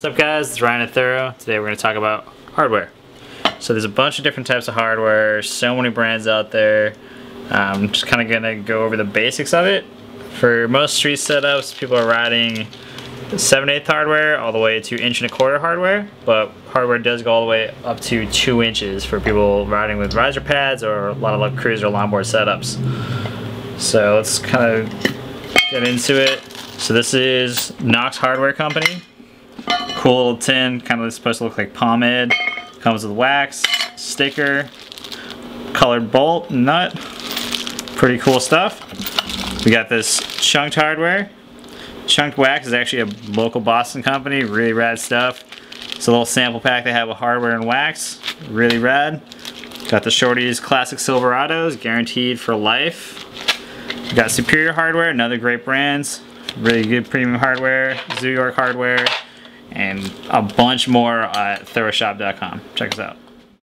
What's up guys, it's Ryan at Thuro. Today we're going to talk about hardware. So there's a bunch of different types of hardware, so many brands out there. I'm um, just kind of going to go over the basics of it. For most street setups, people are riding 7 8 hardware all the way to inch and a quarter hardware, but hardware does go all the way up to 2 inches for people riding with riser pads or a lot of like cruiser longboard setups. So let's kind of get into it. So this is Knox Hardware Company cool little tin, kind of supposed to look like pomade. Comes with wax, sticker, colored bolt, nut. Pretty cool stuff. We got this chunked hardware. Chunked wax is actually a local Boston company, really rad stuff. It's a little sample pack they have with hardware and wax, really rad. Got the Shorty's Classic Silverados, guaranteed for life. We got Superior Hardware, another great brands. Really good premium hardware, Zoo York Hardware, and a bunch more at thuroshop.com. Check us out.